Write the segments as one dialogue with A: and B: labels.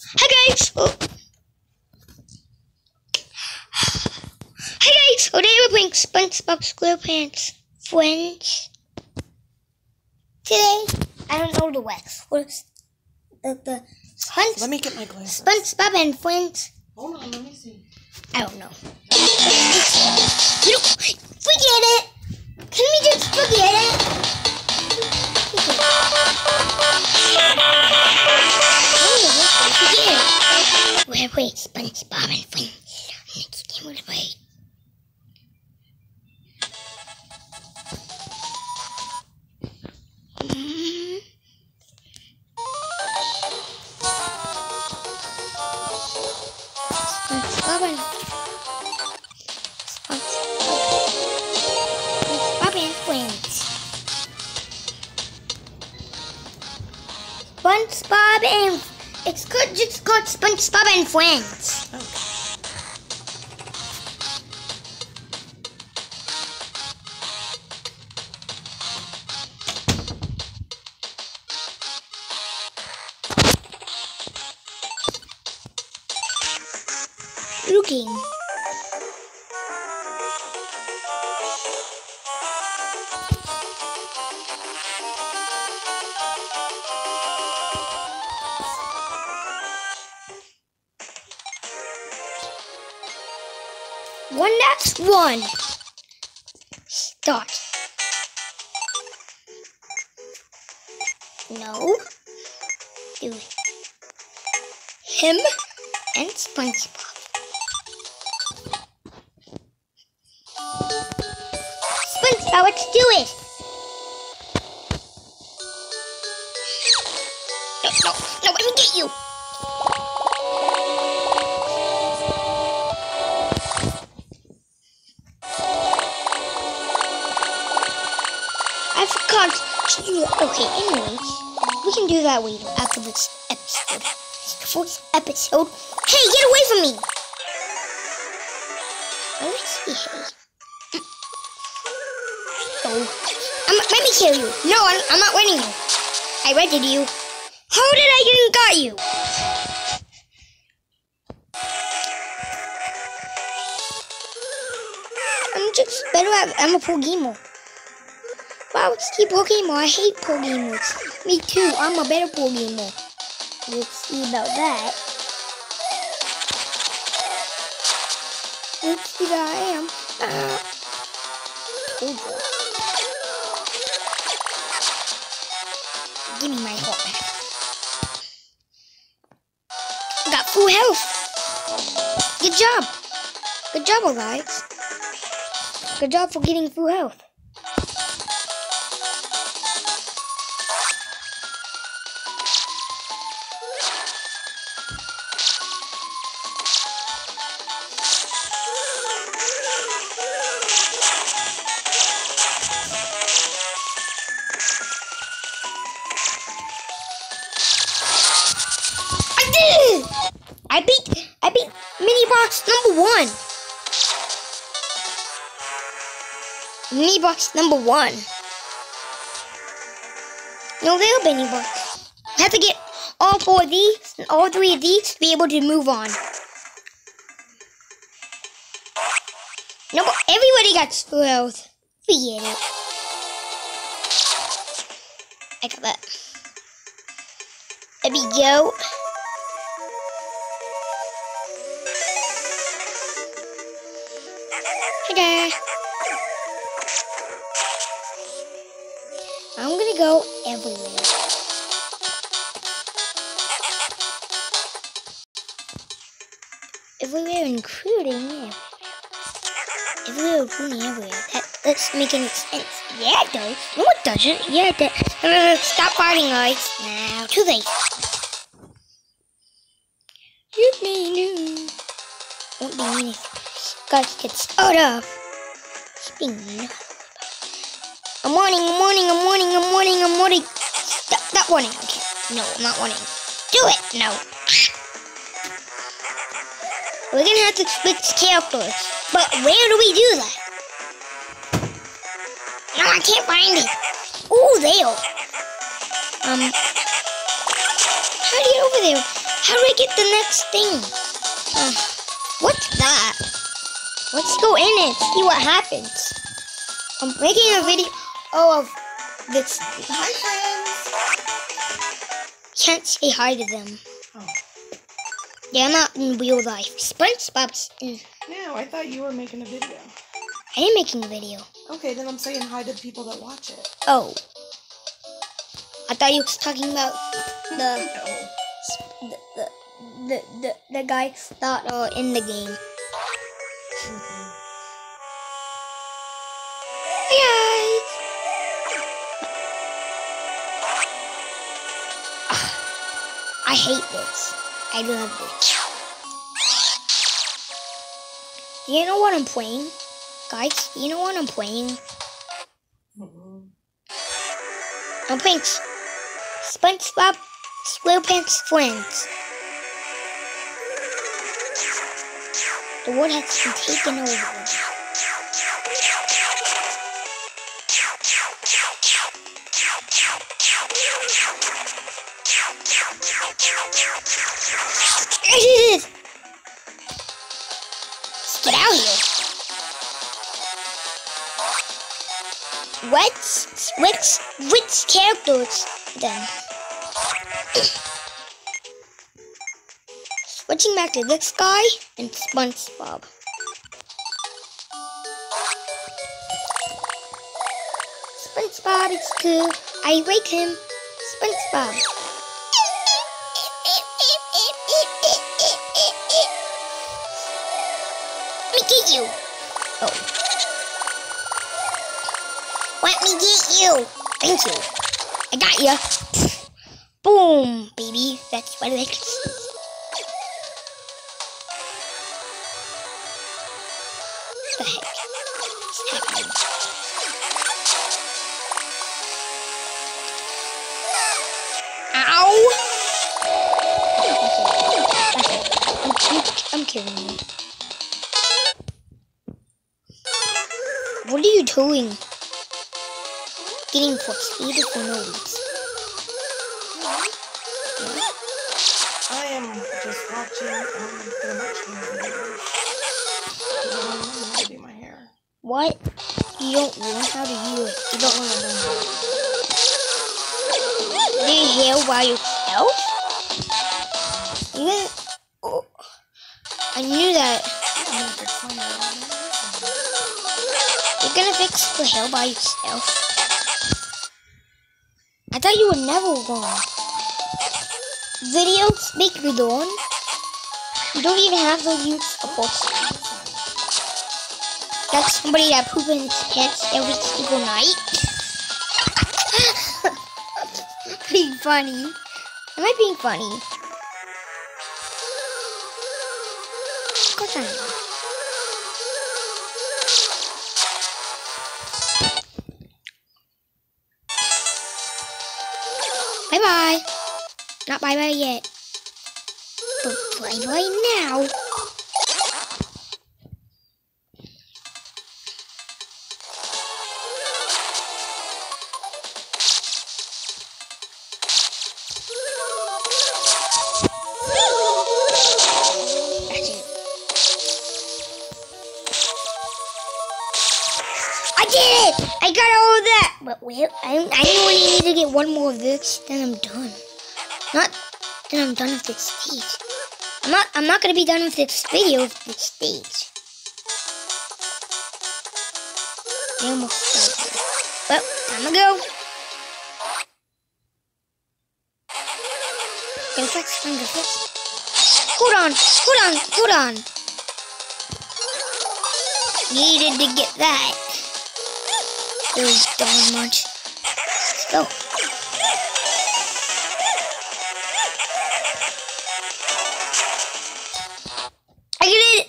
A: Hi guys! Oh. Hi guys! Oh, Today we're playing SpongeBob SquarePants Friends. Today, I don't know the way. What's the, the Sponge,
B: Let me get my glasses.
A: SpongeBob and Friends?
B: Hold on, let me see.
A: I don't know. You know, forget it! Can we just forget it? It. Wait, SpongeBob and Friends. Next game would wait. SpongeBob and SpongeBob and Friends. SpongeBob and it's called just called SpongeBob and Friends.
B: Okay.
A: Looking. That's one. Start. No. Do it. Him and SpongeBob. SpongeBob, let's do it. I forgot to do Okay, anyways, we can do that later after this episode. Fourth episode. Hey, get away from me! Oh. I'm, let me kill you. No, I'm, I'm not winning you. I rented you. How did I even got you? I'm just better at I'm a Pokemon. Wow, it's the Pokemon. I hate Pokemon. Me too. I'm a better Pokemon. Let's see about that. Let's see that I am. Uh, oh. Give me my heart. Got full health. Good job. Good job, Elias. Good job for getting full health. I beat I beat mini boss number one. Mini boss number one. No little mini boss. I have to get all four of these and all three of these to be able to move on. No, everybody got health. Forget it. I got that. There we go. Go everywhere. Everywhere, including everywhere. Everywhere, including everywhere. That doesn't sense. Yeah, it does. No, it doesn't. Yeah, it does. Stop fighting, guys. Now, too late. You may know. Won't be anything. Guys, get started off. Spin. I'm warning, I'm warning, I'm warning, I'm warning, I'm warning. Stop, not warning. Okay. No, I'm not warning. Do it. No. We're gonna have to switch characters. But where do we do that? No, I can't find it. Ooh, there. Um, how do you get over there? How do I get the next thing? Uh, what's that? Let's go in it, see what happens. I'm making a video oh, of this.
B: Hi, friends.
A: Can't say hi to them.
B: Oh.
A: They're not in real life. SpongeBob's in.
B: No, I thought you were making a video.
A: I am making a video.
B: Okay, then I'm saying hi to the people that watch it.
A: Oh. I thought you was talking about the
B: No.
A: the the the, the, the guys that are in the game.
B: Mhm.
A: Hey guys! Hate this. I love this. You know what I'm playing? Guys, you know what I'm playing?
B: Mhm.
A: I'm playing SpongeBob SquarePants Friends. The world has been taken over. Characters then? Switching back to this guy and SpongeBob. SpongeBob is cool. I wake him. SpongeBob. Let me get you. Oh. Let me get you. Thank you. I got you. Boom, baby. That's what I like. The heck? What's happening? Ow! Okay. I'm, I'm, I'm kidding you. What are you doing? Getting speed for no reason.
B: I am just watching um, the matching videos. 'Cause I don't know how to do my hair.
A: What? You don't learn how to do it.
B: You don't want to learn
A: Do you hear by yourself? You oh, I knew that.
B: I'm gonna fix my hair.
A: You're gonna fix the hair by yourself. Thought you were never learn. Videos make you learn. You don't even have to use a post. That's somebody that poops in his pants every single night. being funny. Am I being funny? Of course I am. Bye bye. Not bye bye yet. But bye bye now. But wait, I, I only need to get one more of this, then I'm done. Not, then I'm done with this stage. I'm not, I'm not gonna be done with this video with this stage. I. Well, time to go. I'm gonna. Hold on, hold on, hold on. Needed to get that. Really darn much. Let's go. I did it!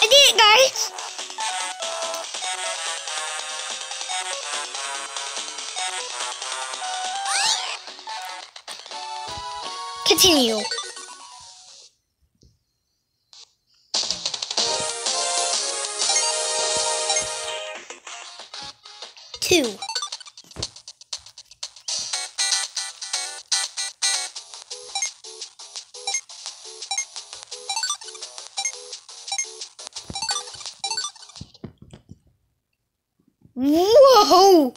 A: I did it, guys! Continue. two. Whoa!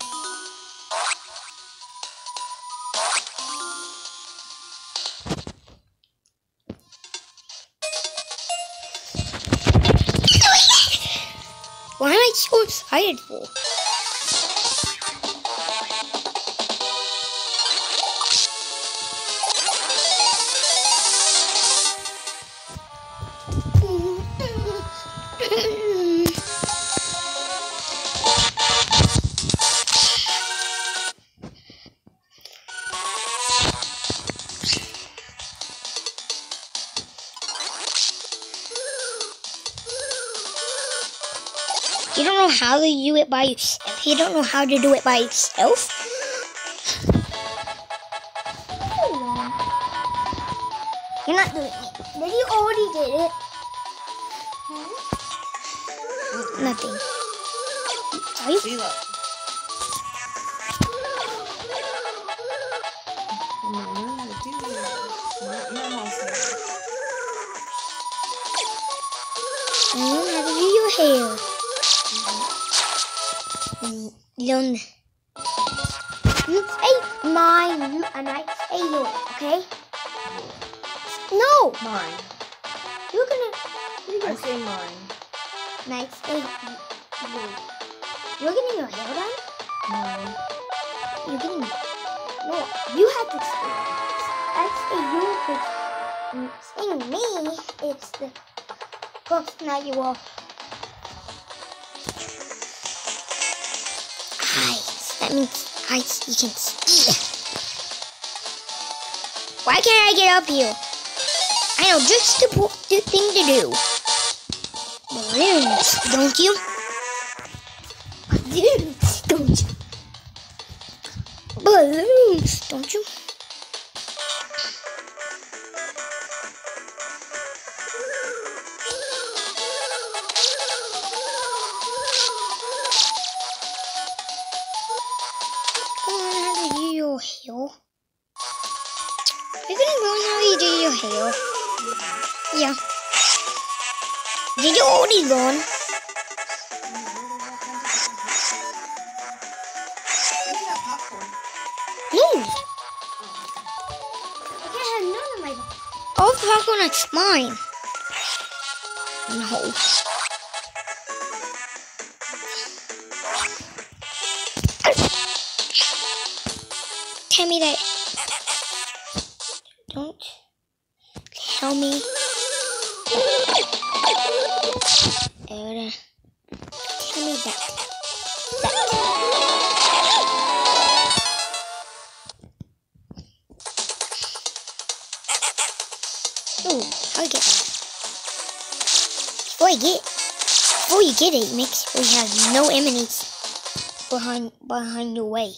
A: Why am I so excited for? You don't know how to do it by yourself. You don't know how to do it by yourself. You're not doing it. Did you already did it? Nothing. Are you?
B: See, look. I'm not learning how to do this. My- my mom's saying,
A: how to do your hair. Mm, You say mine, you, and I say yours, okay? No,
B: Mine.
A: you're gonna. You're
B: gonna.
A: I
B: say mine.
A: And I say yours. You're getting your hair done.
B: Mine.
A: You're getting. No, you have to say. I say you, but saying me, it's the person that you are. That means eyes. You can see. Why can't I get up here? I know just the, the thing to do. Balloons, don't you? Balloons, don't you? Balloons, don't you? Gonna how you do your hair. Yeah. Did you already learn? No. I can't have none of my. All popcorn that's mine. No. Tell me that. Tell me. Era. Tell me that. Ooh, I get that. Before I get, before you get it, sure you have no enemies behind behind your way.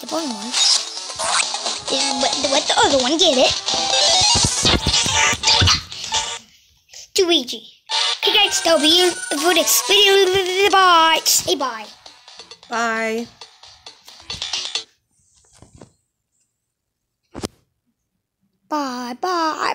A: The bottom one. Let, let the other one get it. Easy. Okay, guys, that'll be it for this video. Bye. Say bye.
B: Bye.
A: Bye. Bye.